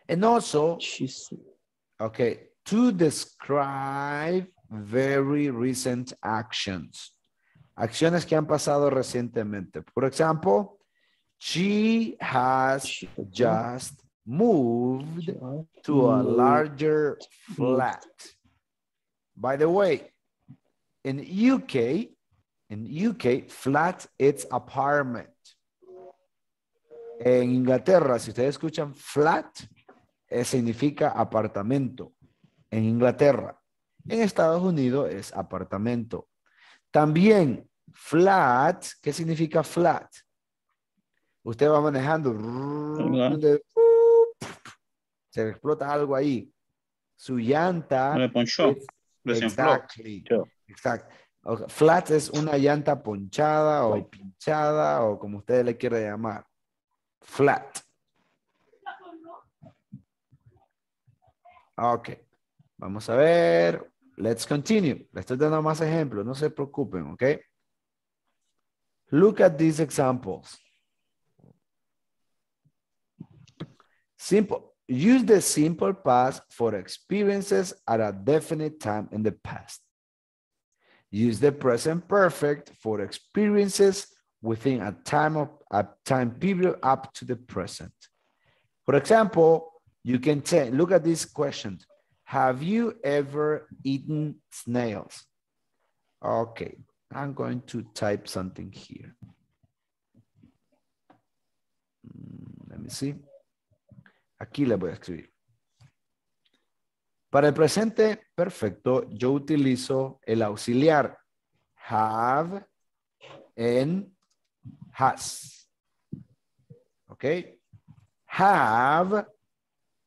And also, She's okay, to describe very recent actions. Acciones que han pasado recientemente. Por ejemplo, she has just moved to a larger flat. By the way, in UK, in UK, flat it's apartment. En Inglaterra, si ustedes escuchan flat, eh, significa apartamento. En Inglaterra. En Estados Unidos es apartamento. También flat, ¿qué significa flat? Usted va manejando, se le explota algo ahí. Su llanta. Me ponchó. es-. Exactly. Exacto. Ok, Flat es una llanta ponchada o pinchada o como usted le quiera llamar. Flat. Ok. Vamos a ver. Let's continue. Le estoy dando más ejemplos. No se preocupen, ok? Look at these examples. Simple. Use the simple past for experiences at a definite time in the past. Use the present perfect for experiences within a time of a time period up to the present. For example, you can say, look at this question. Have you ever eaten snails? Okay, I'm going to type something here. Mm, Let me see. Aquí le voy a escribir. Para el presente perfecto, yo utilizo el auxiliar have and has. ¿Ok? Have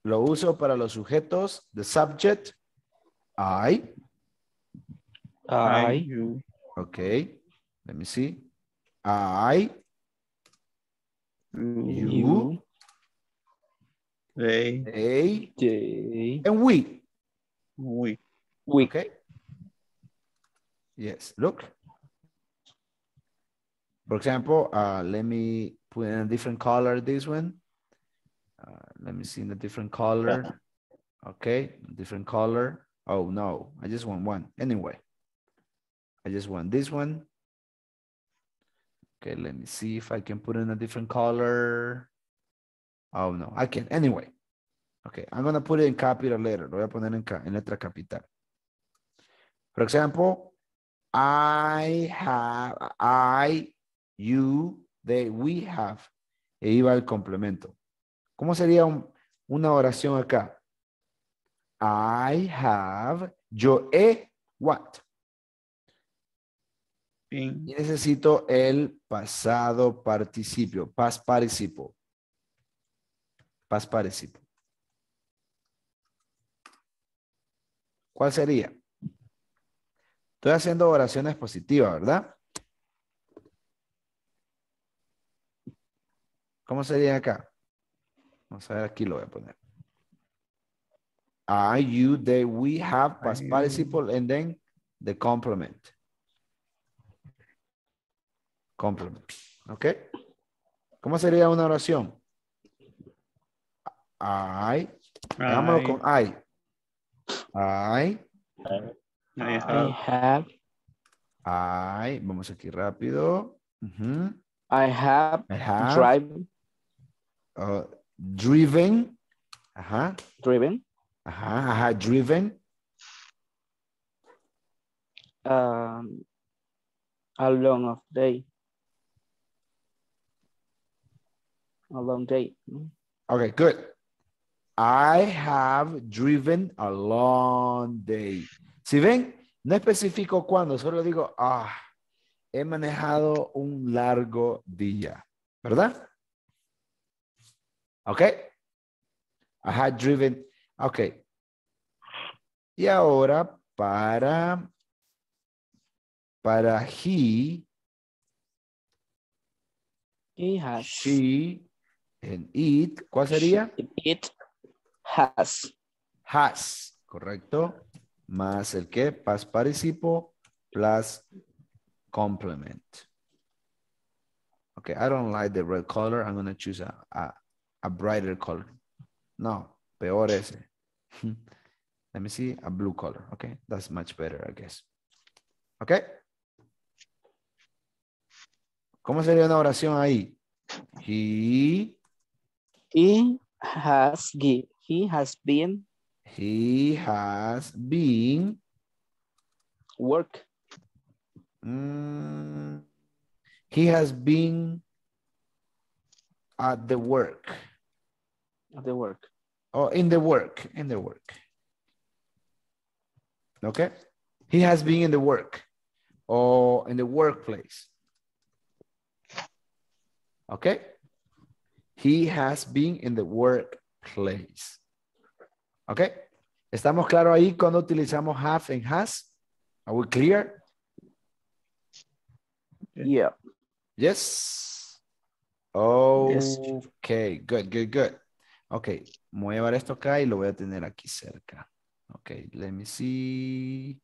lo uso para los sujetos, the subject, I. I, you, Ok. Let me see. I, you, you, they, they, they, and we. we. we. Okay. Yes, look. For example, uh, let me put in a different color this one. Uh, let me see in a different color. Okay, different color. Oh no, I just want one. Anyway, I just want this one. Okay, let me see if I can put in a different color. Oh no, I can't. Anyway, okay, I'm gonna put it in capital letter. Lo voy a poner en, ca- en letra capital. For example, I have, I, you, they, we have. E iba el complemento. ¿Cómo sería un- una oración acá? I have, yo he, what? Y necesito el pasado participio, past participle. Past participle. ¿Cuál sería? Estoy haciendo oraciones positivas, ¿verdad? ¿Cómo sería acá? Vamos a ver, aquí lo voy a poner. I, you, they, we have past participle and then the complement. Complement. ¿Ok? ¿Cómo sería una oración? I. Hagámoslo con I. I. I I have, I. Vamos aquí rápido. I have, I have. drive, uh, driven. Ajá. driven, Ajá. Ajá. Driven. um, a long of day. A long day. Okay, good. I have driven a long day. Si ven, no especifico cuándo, solo digo, ah, he manejado un largo día, ¿verdad? Ok. I had driven, ok. Y ahora para, para he, He has, she, and it, ¿cuál sería? it has, has, correcto, más el que, past participo, plus complement. Okay, I don't like the red color. I'm gonna choose a, a, a brighter color. No, peor ese. (laughs) Let me see, a blue color. Okay, that's much better, I guess. Okay. ¿Cómo sería una oración ahí? He, he has, he has been he has been work, Mm, he has been at the work at the work. or in the work, in the work. Okay. He has been in the work or in the workplace. Okay. He has been in the workplace. Okay. ¿Estamos claro ahí cuando utilizamos have and has? Are we clear? Yeah. Yes. Okay, good, good, good. Ok, llevar esto acá y lo voy a tener aquí cerca. Ok, let me see.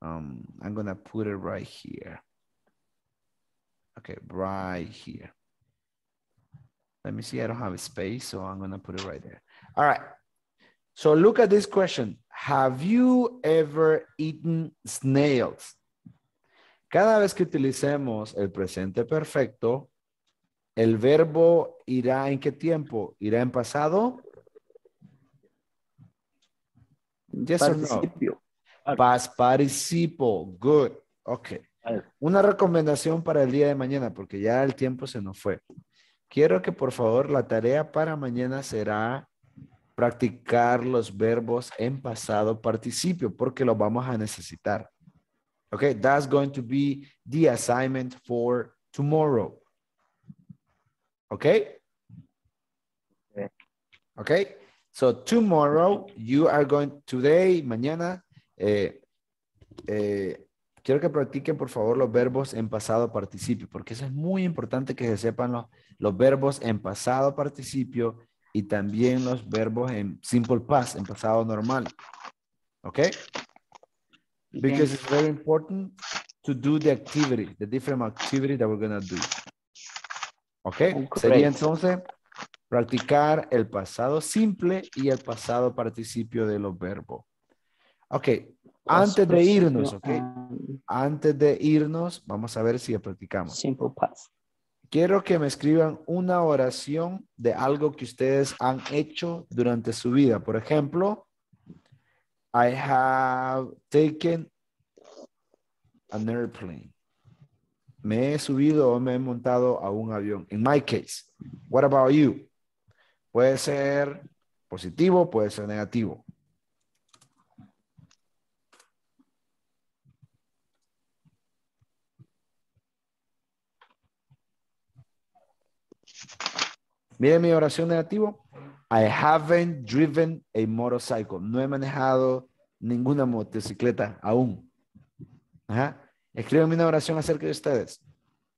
Um, I'm gonna put it right here. Okay, right here. Let me see, I don't have a space, so I'm gonna put it right there. All right. So look at this question. Have you ever eaten snails? Cada vez que utilicemos el presente perfecto, el verbo irá en qué tiempo? ¿Irá en pasado? Yes or no? Participio. Past participle. Good. Ok. Una recomendación para el día de mañana, porque ya el tiempo se nos fue. Quiero que por favor la tarea para mañana será practicar los verbos en pasado participio, porque los vamos a necesitar. Okay, that's going to be the assignment for tomorrow. Okay? Okay, so tomorrow you are going, today, mañana, eh, eh, quiero que practiquen por favor los verbos en pasado participio, porque eso es muy importante que se sepan los, los verbos en pasado participio y también los verbos en simple past, en pasado normal. Okay? Because it's very important to do the activity, the different activity that we're going to do. Okay? Sería entonces practicar el pasado simple y el pasado participio de los verbos. Ok, antes de irnos, ok, and antes de irnos, vamos a ver si practicamos. Simple past. Quiero que me escriban una oración de algo que ustedes han hecho durante su vida. Por ejemplo, I have taken an airplane. Me he subido o me he montado a un avión. In my case, what about you? Puede ser positivo, puede ser negativo. Miren mi oración negativo. I haven't driven a motorcycle. No he manejado ninguna motocicleta aún. Ajá. Escríbanme una oración acerca de ustedes.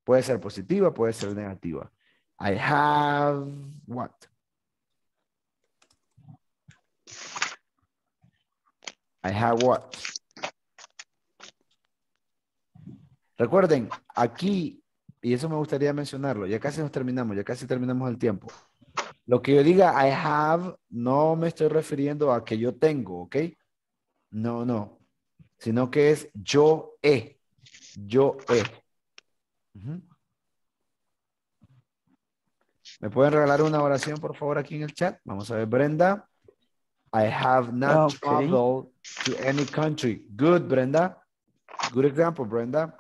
Puede ser positiva, puede ser negativa. I have what? I have what? Recuerden, aquí, y eso me gustaría mencionarlo, ya casi nos terminamos, ya casi terminamos el tiempo. Lo que yo diga I have, no me estoy refiriendo a que yo tengo, ¿ok? No, no. Sino que es yo he. Yo he. ¿Me pueden regalar una oración, por favor, aquí en el chat? Vamos a ver, Brenda. I have not Okay. traveled to any country. Good, Brenda. Good example, Brenda.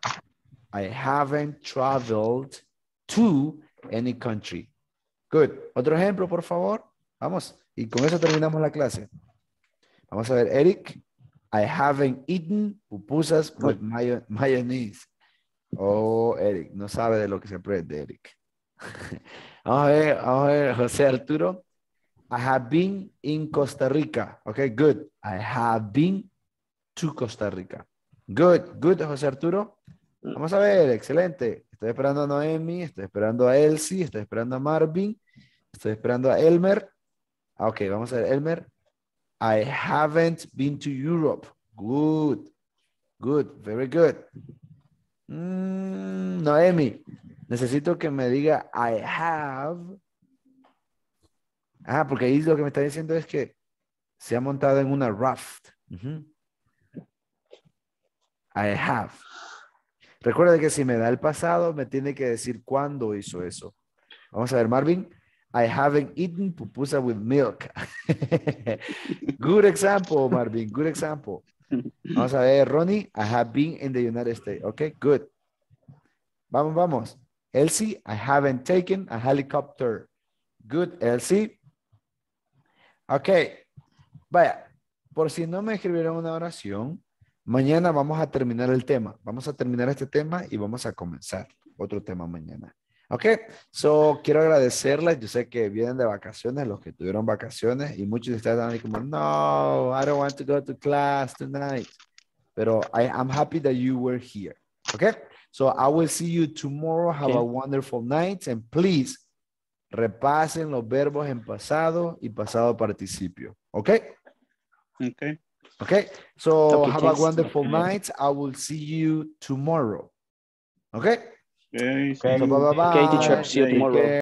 I haven't traveled to any country. Good. Otro ejemplo, por favor. Vamos. Y con eso terminamos la clase. Vamos a ver, Eric. I haven't eaten pupusas with mayo- mayonnaise. Oh, Eric, no sabe de lo que se aprende, Eric. (laughs) vamos a ver, vamos a ver, José Arturo. I have been in Costa Rica. Okay, good. I have been to Costa Rica. Good, good, José Arturo. Vamos a ver, excelente. Estoy esperando a Noemi, estoy esperando a Elsie, estoy esperando a Marvin, estoy esperando a Elmer. Ah, Ok, vamos a ver, Elmer. I haven't been to Europe. Good, good, very good. Mm, Noemi, necesito que me diga I have. Ah, porque ahí lo que me está diciendo es que se ha montado en una raft. I have. Recuerda que si me da el pasado, me tiene que decir cuándo hizo eso. Vamos a ver, Marvin. I haven't eaten pupusa with milk. (laughs) Good example, Marvin. Good example. Vamos a ver, Ronnie. I have been in the United States. Okay, good. Vamos, vamos. Elsie, I haven't taken a helicopter. Good, Elsie. Ok. Vaya, por si no me escribieron una oración, mañana vamos a terminar el tema. Vamos a terminar este tema y vamos a comenzar otro tema mañana. Ok, so quiero agradecerles. Yo sé que vienen de vacaciones, los que tuvieron vacaciones, y muchos de ustedes están ahí como, no, I don't want to go to class tonight. Pero I, I'm happy that you were here. Okay, so I will see you tomorrow. Have a wonderful night, and please repasen los verbos en pasado y pasado participio. Okay, Okay. okay. So have a wonderful night. I will see you tomorrow. Okay. Hey, Bye, bye, bye, Katie, talk. See you tomorrow.